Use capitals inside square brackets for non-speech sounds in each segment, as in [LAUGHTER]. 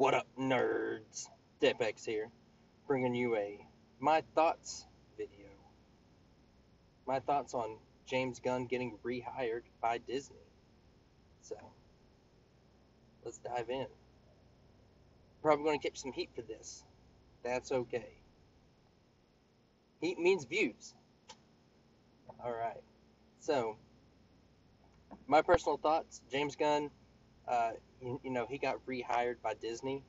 What up, nerds? Depex here, bringing you a my thoughts video. My thoughts on James Gunn getting rehired by Disney. So, let's dive in. Probably going to catch some heat for this. That's okay. Heat means views. Alright. So, my personal thoughts James Gunn uh, you, know, he got rehired by Disney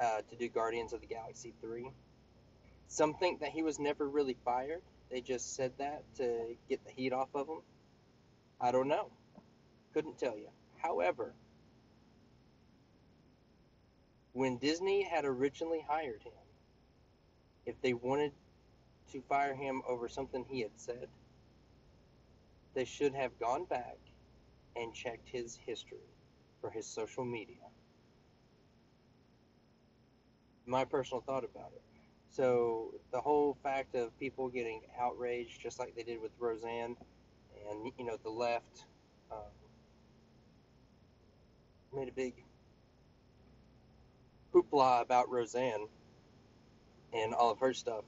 uh, to do Guardians of the Galaxy 3. Some think that he was never really fired. They just said that to get the heat off of him. I don't know. Couldn't tell you. However, when Disney had originally hired him, if they wanted to fire him over something he had said, they should have gone back and checked his history for his social media. My personal thought about it. So the whole fact of people getting outraged, just like they did with Roseanne, and you know the left um, made a big hoopla about Roseanne and all of her stuff,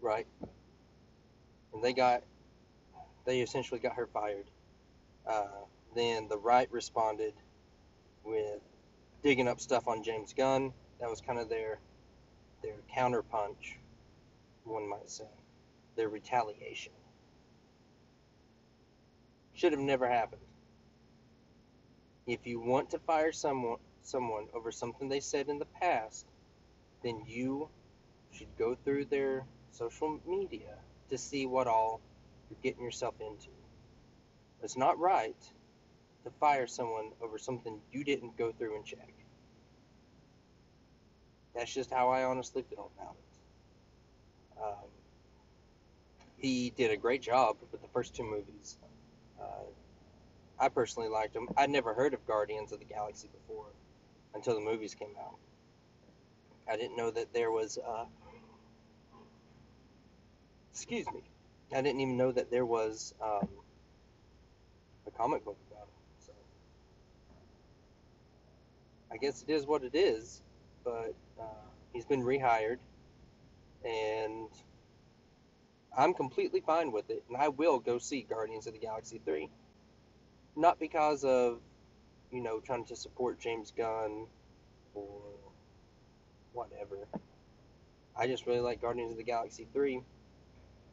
right? And they got, they essentially got her fired. Uh, then the right responded with digging up stuff on James Gunn. That was kind of their their counterpunch, one might say, their retaliation. Should have never happened. If you want to fire someone someone over something they said in the past, then you should go through their social media to see what all you're getting yourself into. It's not right to fire someone over something you didn't go through and check. That's just how I honestly feel about it. Um, he did a great job with the first two movies. Uh, I personally liked him. I'd never heard of Guardians of the Galaxy before until the movies came out. I didn't know that there was. Uh, excuse me. I didn't even know that there was um, a comic book about it. So I guess it is what it is. But uh, he's been rehired, and I'm completely fine with it, and I will go see Guardians of the Galaxy 3. Not because of, you know, trying to support James Gunn or whatever. I just really like Guardians of the Galaxy 3.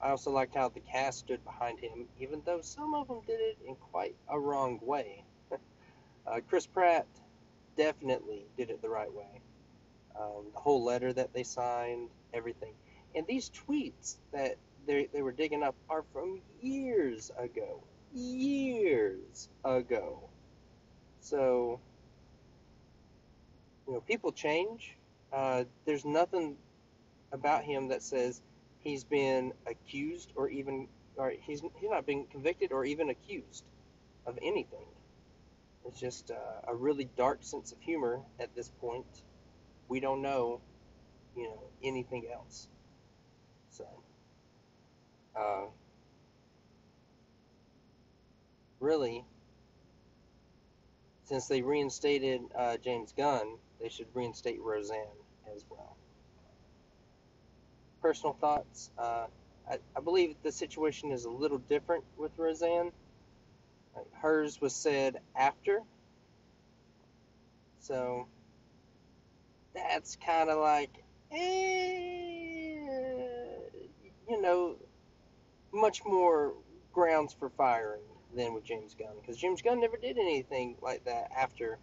I also liked how the cast stood behind him, even though some of them did it in quite a wrong way. [LAUGHS] uh, Chris Pratt definitely did it the right way. Um, the whole letter that they signed, everything. And these tweets that they, they were digging up are from years ago. Years ago. So, you know, people change. Uh, there's nothing about him that says he's been accused or even or he's he's not been convicted or even accused of anything. It's just uh, a really dark sense of humor at this point. We don't know, you know, anything else. So, uh, really, since they reinstated uh, James Gunn, they should reinstate Roseanne as well personal thoughts. Uh, I, I, believe the situation is a little different with Roseanne. Hers was said after. So that's kind of like, eh, you know, much more grounds for firing than with James Gunn. Because James Gunn never did anything like that after,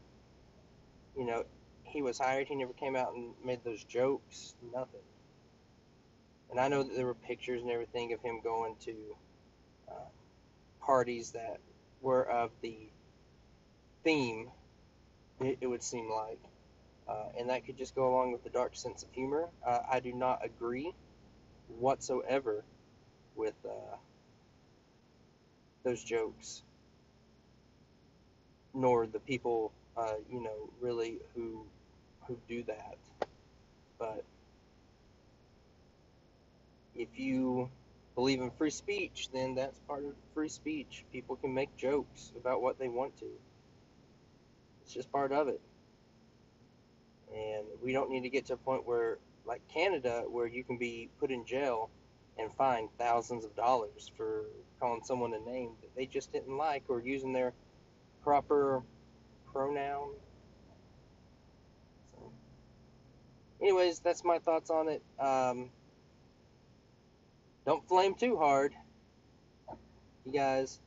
you know, he was hired. He never came out and made those jokes. Nothing. And I know that there were pictures and everything of him going to uh, parties that were of the theme, it, it would seem like. Uh, and that could just go along with the dark sense of humor. Uh, I do not agree whatsoever with uh, those jokes, nor the people, uh, you know, really who who do that. But if you believe in free speech, then that's part of free speech. People can make jokes about what they want to. It's just part of it. And we don't need to get to a point where, like Canada, where you can be put in jail and fined thousands of dollars for calling someone a name that they just didn't like or using their proper pronoun. So, anyways, that's my thoughts on it. Um, don't flame too hard. You guys